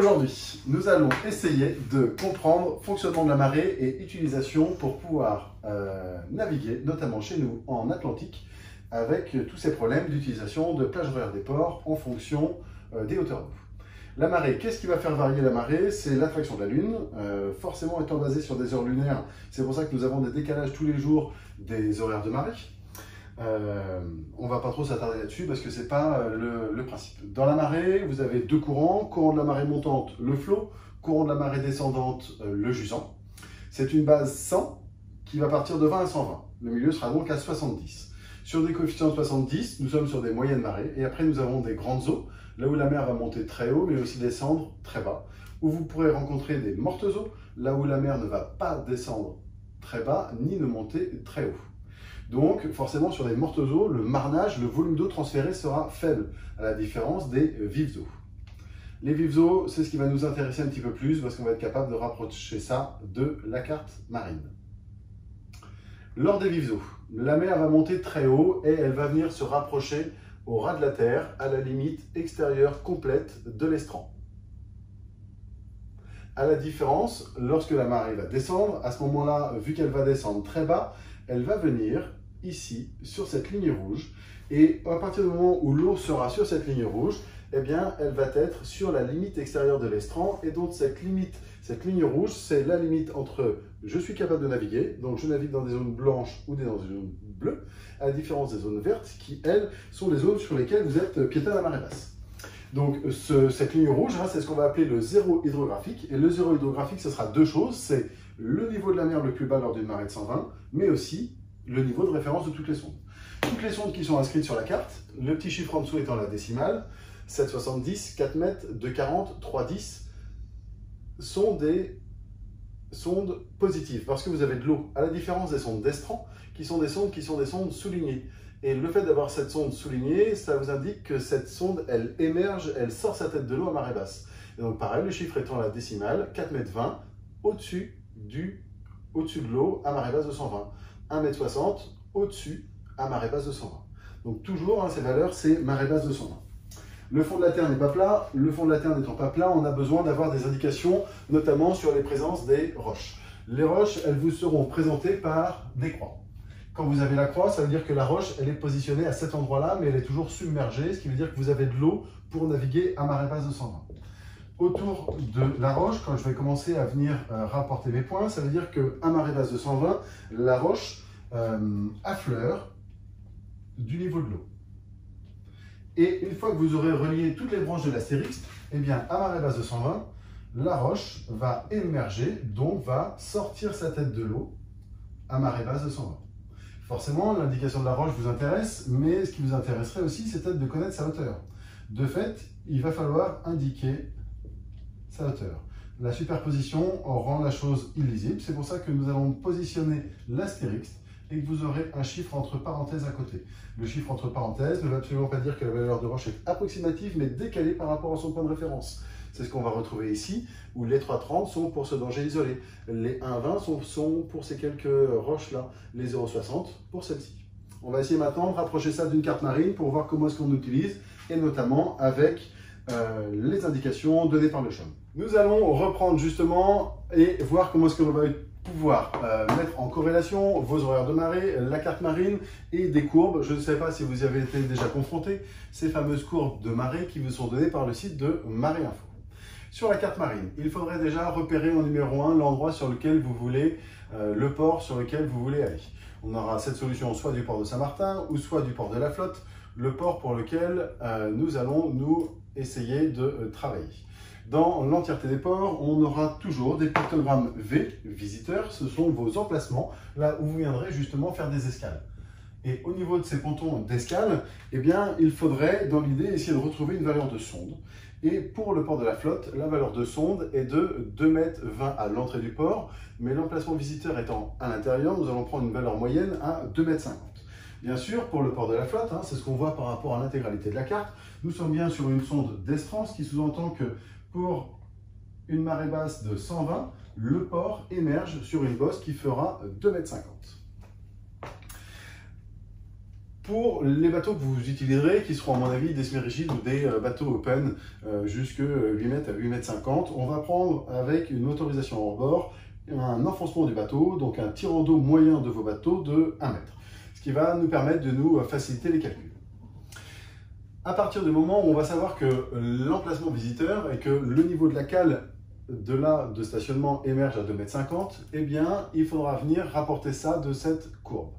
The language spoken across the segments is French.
Aujourd'hui, nous allons essayer de comprendre fonctionnement de la marée et utilisation pour pouvoir euh, naviguer, notamment chez nous en Atlantique, avec tous ces problèmes d'utilisation de plage horaire des ports en fonction euh, des hauteurs d'eau. La marée, qu'est-ce qui va faire varier la marée? C'est l'attraction de la Lune, euh, forcément étant basée sur des heures lunaires, c'est pour ça que nous avons des décalages tous les jours des horaires de marée. Euh, on va pas trop s'attarder là-dessus parce que c'est pas euh, le, principe. Dans la marée, vous avez deux courants. Courant de la marée montante, le flot. Courant de la marée descendante, euh, le jusant. C'est une base 100 qui va partir de 20 à 120. Le milieu sera donc à 70. Sur des coefficients de 70, nous sommes sur des moyennes marées. Et après, nous avons des grandes eaux, là où la mer va monter très haut, mais aussi descendre très bas. Où vous pourrez rencontrer des mortes eaux, là où la mer ne va pas descendre très bas, ni ne monter très haut. Donc, forcément, sur les mortes eaux, le marnage, le volume d'eau transféré sera faible, à la différence des vives eaux. Les vives eaux, c'est ce qui va nous intéresser un petit peu plus, parce qu'on va être capable de rapprocher ça de la carte marine. Lors des vives eaux, la mer va monter très haut et elle va venir se rapprocher au ras de la terre, à la limite extérieure complète de l'estran. À la différence, lorsque la marée va descendre, à ce moment-là, vu qu'elle va descendre très bas, elle va venir ici, sur cette ligne rouge. Et à partir du moment où l'eau sera sur cette ligne rouge, eh bien, elle va être sur la limite extérieure de l'estran. Et donc, cette limite, cette ligne rouge, c'est la limite entre je suis capable de naviguer, donc je navigue dans des zones blanches ou dans des zones bleues, à la différence des zones vertes qui, elles, sont les zones sur lesquelles vous êtes piétin à la marée basse. Donc, cette ligne rouge, hein, c'est ce qu'on va appeler le zéro hydrographique. Et le zéro hydrographique, ce sera deux choses. C'est le niveau de la mer le plus bas lors d'une marée de 120, mais aussi le niveau de référence de toutes les sondes. Toutes les sondes qui sont inscrites sur la carte, le petit chiffre en dessous étant la décimale, 7,70, 4 mètres, 2,40, 3,10, sont des sondes positives, parce que vous avez de l'eau, à la différence des sondes d'estran, qui sont des sondes qui sont des sondes soulignées. Et le fait d'avoir cette sonde soulignée, ça vous indique que cette sonde, elle émerge, elle sort sa tête de l'eau à marée basse. Et donc pareil, le chiffre étant la décimale, 4 mètres 20, au-dessus au-dessus de l'eau à marée basse de 120. 1m60 au-dessus à marée basse de 120. Donc toujours, hein, ces valeurs, c'est marée basse de 120. Le fond de la Terre n'est pas plat. Le fond de la Terre n'étant pas plat, on a besoin d'avoir des indications, notamment sur les présences des roches. Les roches, elles vous seront présentées par des croix. Quand vous avez la croix, ça veut dire que la roche, elle est positionnée à cet endroit-là, mais elle est toujours submergée, ce qui veut dire que vous avez de l'eau pour naviguer à marée basse de 120 autour de la roche, quand je vais commencer à venir euh, rapporter mes points, ça veut dire qu'à marée basse de 120, la roche euh, affleure du niveau de l'eau. Et une fois que vous aurez relié toutes les branches de l'astérix, eh bien, à marée basse de 120, la roche va émerger, donc va sortir sa tête de l'eau à marée basse de 120. Forcément, l'indication de la roche vous intéresse, mais ce qui vous intéresserait aussi, c'est peut-être de connaître sa hauteur. De fait, il va falloir indiquer La superposition rend la chose illisible. C'est pour ça que nous allons positionner l'astérix et que vous aurez un chiffre entre parenthèses à côté. Le chiffre entre parenthèses ne veut absolument pas dire que la valeur de roche est approximative, mais décalée par rapport à son point de référence. C'est ce qu'on va retrouver ici, où les 3,30 sont pour ce danger isolé. Les 1,20 sont, sont pour ces quelques roches-là. Les 0,60 pour celle-ci. On va essayer maintenant de rapprocher ça d'une carte marine pour voir comment est-ce qu'on utilise, et notamment avec euh, les indications données par le CHUM. Nous allons reprendre justement et voir comment est-ce que l'on va pouvoir euh, mettre en corrélation vos horaires de marée, la carte marine et des courbes. Je ne sais pas si vous y avez été déjà confronté, ces fameuses courbes de marée qui vous sont données par le site de Marée Info. Sur la carte marine, il faudrait déjà repérer en numéro 1 l'endroit sur lequel vous voulez, euh, le port sur lequel vous voulez aller. On aura cette solution soit du port de Saint-Martin ou soit du port de la flotte, le port pour lequel nous allons nous essayer de euh, travailler. Dans l'entièreté des ports, on aura toujours des pictogrammes V, visiteurs, ce sont vos emplacements, là où vous viendrez justement faire des escales. Et au niveau de ces pontons d'escale, eh bien, il faudrait, dans l'idée, essayer de retrouver une valeur de sonde. Et pour le port de la flotte, la valeur de sonde est de 2,20 m à l'entrée du port, mais l'emplacement visiteur étant à l'intérieur, nous allons prendre une valeur moyenne à 2,50 m. Bien sûr, pour le port de la flotte, hein, c'est ce qu'on voit par rapport à l'intégralité de la carte, nous sommes bien sur une sonde d'estrance qui sous-entend que pour une marée basse de 120, le port émerge sur une bosse qui fera 2,50 m. pour les bateaux que vous utiliserez, qui seront à mon avis des semi-rigides ou des euh, bateaux open euh, jusque 8 mètres à 8 mètres 50, on va prendre avec une autorisation hors bord un enfoncement du bateau, donc un tirant d'eau moyen de vos bateaux de 1 mètre, ce qui va nous permettre de nous faciliter les calculs. À partir du moment où on va savoir que l'emplacement visiteur et que le niveau de la cale de là de stationnement émerge à 2,50 m, eh bien, il faudra venir rapporter ça de cette courbe.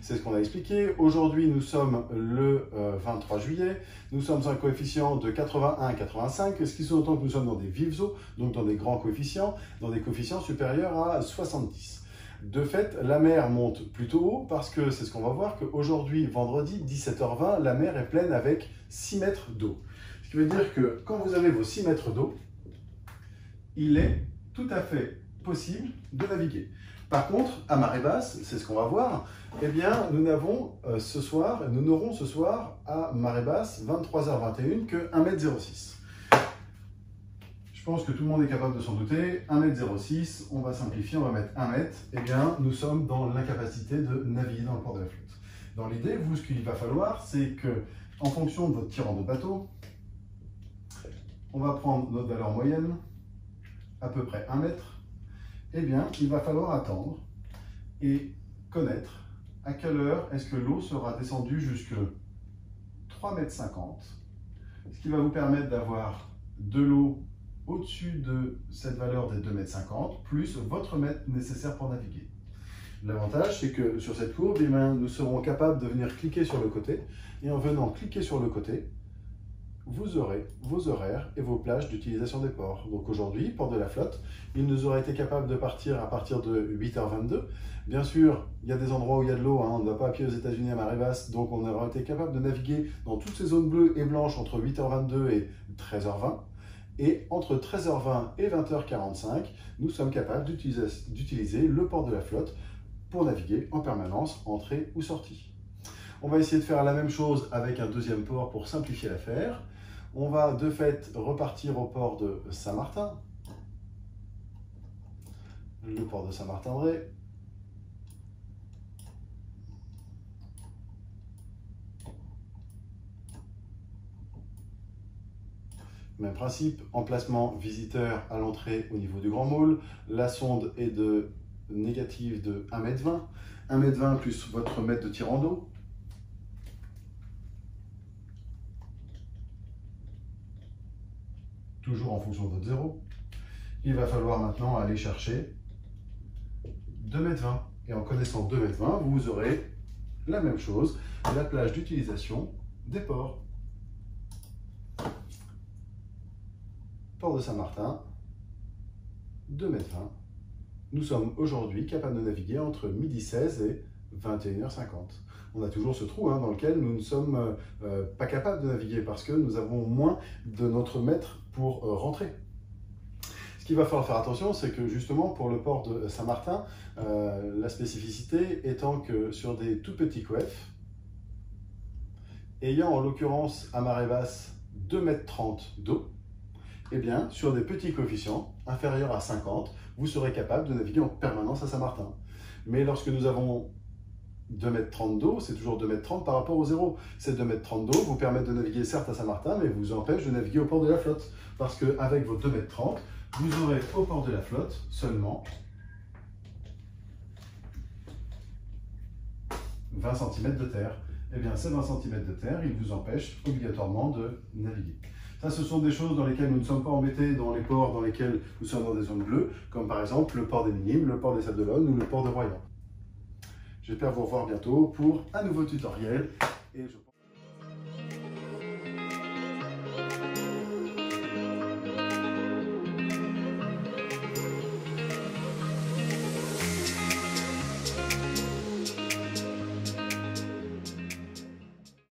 C'est ce qu'on a expliqué. Aujourd'hui, nous sommes le 23 euh, juillet. Nous sommes un coefficient de 81 à 85, ce qui sous-entend que nous sommes dans des vives eaux, donc dans des grands coefficients, dans des coefficients supérieurs à 70. De fait, la mer monte plutôt haut parce que c'est ce qu'on va voir qu'aujourd'hui, vendredi, 17h20, la mer est pleine avec 6 mètres d'eau. Ce qui veut dire que quand vous avez vos 6 mètres d'eau, il est tout à fait possible de naviguer. Par contre, à marée basse, c'est ce qu'on va voir, eh bien, nous n'avons euh, ce soir, nous n'aurons ce soir à marée basse, 23h21, que 1m06. Pense que tout le monde est capable de s'en douter. 1m06, on va simplifier, on va mettre 1 m. Eh bien, nous sommes dans l'incapacité de naviguer dans le port de la flotte. Dans l'idée, vous, ce qu'il va falloir, c'est que, en fonction de votre tirant de bateau, on va prendre notre valeur moyenne, à peu près 1 mètre, eh bien, il va falloir attendre et connaître à quelle heure est-ce que l'eau sera descendue jusque 3,50 mètres, ce qui va vous permettre d'avoir de l'eau au-dessus de cette valeur des 2,50 mètres, plus votre mètre nécessaire pour naviguer. L'avantage, c'est que sur cette courbe, eh nous serons capables de venir cliquer sur le côté, et en venant cliquer sur le côté, vous aurez vos horaires et vos plages d'utilisation des ports. Donc aujourd'hui, port de la flotte, il nous aurait été capable de partir à partir de 8h22. Bien sûr, il y a des endroits où il y a de l'eau, hein, on ne va pas à pied aux États-Unis à marée basse, donc on aurait été capable de naviguer dans toutes ces zones bleues et blanches entre 8h22 et 13h20. Et entre 13h20 et 20h45, nous sommes capables d'utiliser le port de la flotte pour naviguer en permanence, entrée ou sortie. On va essayer de faire la même chose avec un deuxième port pour simplifier l'affaire. On va de fait repartir au port de Saint-Martin, le port de Saint-Martin-Dré. Même principe, emplacement visiteur à l'entrée au niveau du grand môle. La sonde est de négative de 1m20. 1m20 plus votre mètre de tirant d'eau. toujours en fonction de votre zéro. Il va falloir maintenant aller chercher 2,20 m. Et en connaissant 2,20 m, vous aurez la même chose, la plage d'utilisation des ports. Port de Saint-Martin, 2,20 m. Nous sommes aujourd'hui capables de naviguer entre midi 16 et 21h50. On a toujours ce trou hein, dans lequel nous ne sommes euh, euh, pas capables de naviguer parce que nous avons moins de notre mètre pour euh, rentrer. Ce qu'il va falloir faire attention, c'est que justement pour le port de Saint-Martin, la spécificité étant que sur des tout petits coefs, ayant en l'occurrence à marée basse 2,30 m d'eau, eh bien, sur des petits coefficients inférieurs à 50, vous serez capable de naviguer en permanence à Saint-Martin. Mais lorsque nous avons 2 m 30 d'eau, c'est toujours 2 m 30 par rapport au zéro. Ces 2 m 30 d'eau vous permettent de naviguer certes à Saint-Martin, mais vous empêchent de naviguer au port de la flotte. Parce qu'avec vos 2 m 30, vous aurez au port de la flotte seulement 20 cm de terre. Eh bien, ces 20 cm de terre, ils vous empêchent obligatoirement de naviguer. Ça, ce sont des choses dans lesquelles nous ne sommes pas embêtés dans les ports dans lesquels nous sommes dans des zones bleues, comme par exemple le port des Minimes, le port des Sables ou le port de Royan. J'espère vous revoir bientôt pour un nouveau tutoriel. Et je...